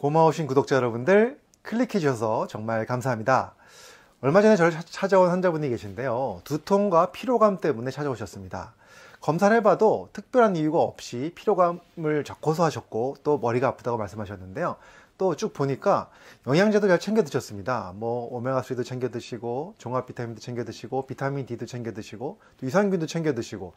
고마우신 구독자 여러분들 클릭해 주셔서 정말 감사합니다. 얼마 전에 저를 찾아온 환자분이 계신데요. 두통과 피로감 때문에 찾아오셨습니다. 검사를 해봐도 특별한 이유가 없이 피로감을 고소하셨고 또 머리가 아프다고 말씀하셨는데요. 또 쭉 보니까 영양제도 잘 챙겨 드셨습니다. 뭐 오메가3도 챙겨 드시고 종합 비타민도 챙겨 드시고 비타민 D도 챙겨 드시고 또 유산균도 챙겨 드시고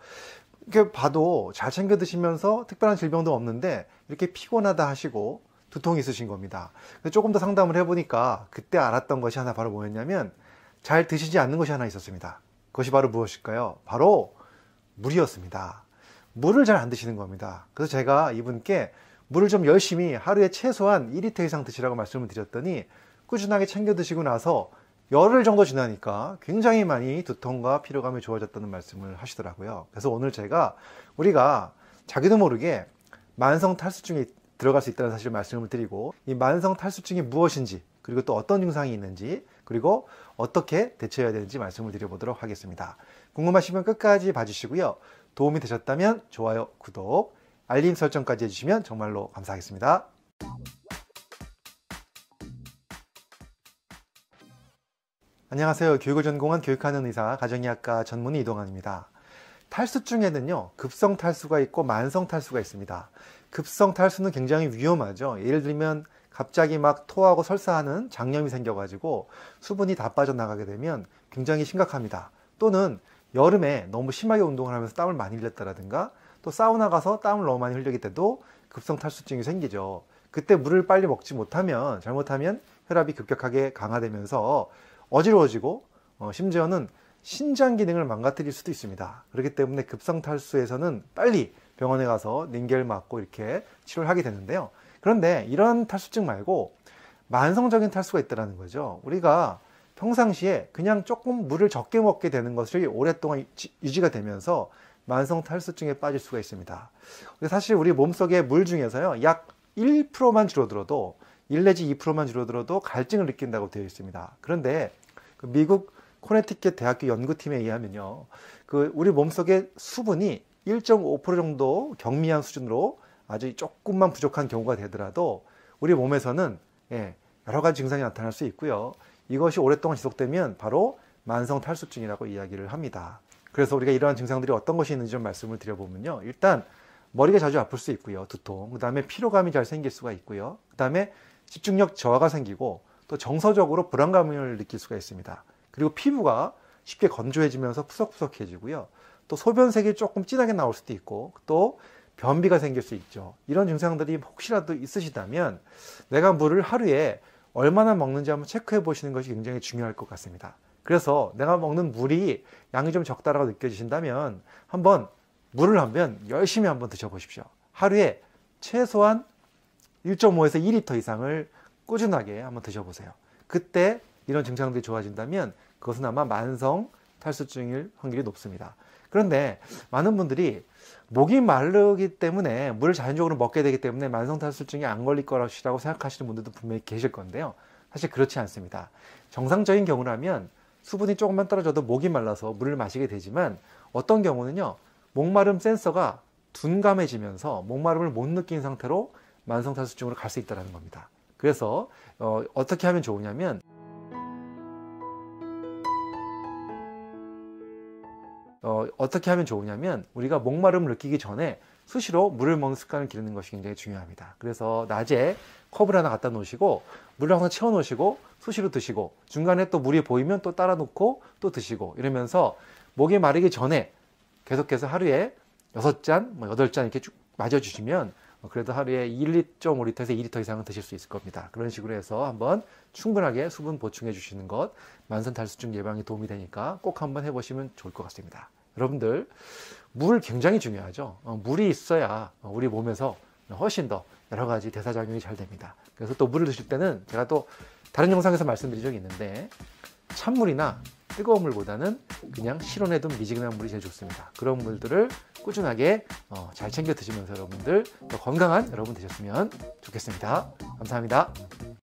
이렇게 봐도 잘 챙겨 드시면서 특별한 질병도 없는데 이렇게 피곤하다 하시고 두통이 있으신 겁니다. 조금 더 상담을 해보니까 그때 알았던 것이 하나 바로 뭐였냐면 잘 드시지 않는 것이 하나 있었습니다. 그것이 바로 무엇일까요? 바로 물이었습니다. 물을 잘 안 드시는 겁니다. 그래서 제가 이분께 물을 좀 열심히 하루에 최소한 2리터 이상 드시라고 말씀을 드렸더니 꾸준하게 챙겨 드시고 나서 열흘 정도 지나니까 굉장히 많이 두통과 피로감이 좋아졌다는 말씀을 하시더라고요. 그래서 오늘 제가 우리가 자기도 모르게 만성 탈수증이 들어갈 수 있다는 사실을 말씀을 드리고 이 만성 탈수증이 무엇인지 그리고 또 어떤 증상이 있는지 그리고 어떻게 대처해야 되는지 말씀을 드려보도록 하겠습니다. 궁금하시면 끝까지 봐주시고요. 도움이 되셨다면 좋아요, 구독, 알림 설정까지 해주시면 정말로 감사하겠습니다. 안녕하세요. 교육을 전공한 교육하는 의사 가정의학과 전문의 이동환입니다. 탈수증에는요 급성 탈수가 있고 만성 탈수가 있습니다 급성 탈수는 굉장히 위험하죠. 예를 들면 갑자기 막 토하고 설사하는 장염이 생겨가지고 수분이 다 빠져나가게 되면 굉장히 심각합니다. 또는 여름에 너무 심하게 운동을 하면서 땀을 많이 흘렸다라든가 또 사우나 가서 땀을 너무 많이 흘리게 돼도 급성 탈수증이 생기죠. 그때 물을 빨리 먹지 못하면 잘못하면 혈압이 급격하게 강화되면서 어지러워지고 어, 심지어는 신장 기능을 망가뜨릴 수도 있습니다. 그렇기 때문에 급성 탈수에서는 빨리 병원에 가서 링겔 맞고 이렇게 치료를 하게 되는데요. 그런데 이런 탈수증 말고 만성적인 탈수가 있다는 거죠. 우리가 평상시에 그냥 조금 물을 적게 먹게 되는 것이 오랫동안 유지가 되면서 만성 탈수증에 빠질 수가 있습니다. 사실 우리 몸속의 물 중에서요, 약 1%만 줄어들어도 1 내지 2%만 줄어들어도 갈증을 느낀다고 되어 있습니다. 그런데 그 미국 코네티켓 대학교 연구팀에 의하면요. 그 우리 몸속의 수분이 1.5% 정도 경미한 수준으로 아주 조금만 부족한 경우가 되더라도 우리 몸에서는 예, 여러 가지 증상이 나타날 수 있고요. 이것이 오랫동안 지속되면 바로 만성 탈수증이라고 이야기를 합니다. 그래서 우리가 이러한 증상들이 어떤 것이 있는지 좀 말씀을 드려보면요. 일단 머리가 자주 아플 수 있고요. 두통. 그 다음에 피로감이 잘 생길 수가 있고요. 그 다음에 집중력 저하가 생기고 또 정서적으로 불안감을 느낄 수가 있습니다. 그리고 피부가 쉽게 건조해지면서 푸석푸석해지고요. 또 소변색이 조금 진하게 나올 수도 있고 또 변비가 생길 수 있죠. 이런 증상들이 혹시라도 있으시다면 내가 물을 하루에 얼마나 먹는지 한번 체크해 보시는 것이 굉장히 중요할 것 같습니다. 그래서 내가 먹는 물이 양이 좀 적다라고 느껴지신다면 한번 물을 한번 열심히 한번 드셔보십시오. 하루에 최소한 1.5에서 2리터 이상을 꾸준하게 한번 드셔보세요. 그때 이런 증상들이 좋아진다면 그것은 아마 만성 탈수증일 확률이 높습니다. 그런데 많은 분들이 목이 마르기 때문에 물을 자연적으로 먹게 되기 때문에 만성 탈수증이 안 걸릴 거라고 생각하시는 분들도 분명히 계실 건데요. 사실 그렇지 않습니다. 정상적인 경우라면 수분이 조금만 떨어져도 목이 말라서 물을 마시게 되지만 어떤 경우는요. 목마름 센서가 둔감해지면서 목마름을 못 느낀 상태로 만성 탈수증으로 갈 수 있다는 겁니다. 그래서 어, 어떻게 하면 좋으냐면 어, 어떻게 하면 좋으냐면 우리가 목마름을 느끼기 전에 수시로 물을 먹는 습관을 기르는 것이 굉장히 중요합니다. 그래서 낮에 컵을 하나 갖다 놓으시고 물을 항상 채워 놓으시고 수시로 드시고 중간에 또 물이 보이면 또 따라 놓고 또 드시고 이러면서 목이 마르기 전에 계속해서 하루에 6잔, 뭐 8잔 이렇게 쭉 맞아 주시면 그래도 하루에 1.5리터에서 2리터 이상은 드실 수 있을 겁니다. 그런 식으로 해서 한번 충분하게 수분 보충해 주시는 것 만성 탈수증 예방에 도움이 되니까 꼭 한번 해보시면 좋을 것 같습니다. 여러분들 물 굉장히 중요하죠. 어, 물이 있어야 우리 몸에서 훨씬 더 여러 가지 대사작용이 잘 됩니다. 그래서 또 물을 드실 때는 제가 또 다른 영상에서 말씀드린 적이 있는데 찬물이나 뜨거운 물보다는 그냥 실온에 둔 미지근한 물이 제일 좋습니다. 그런 물들을 꾸준하게 어, 잘 챙겨 드시면서 여러분들 더 건강한 여러분 되셨으면 좋겠습니다. 감사합니다.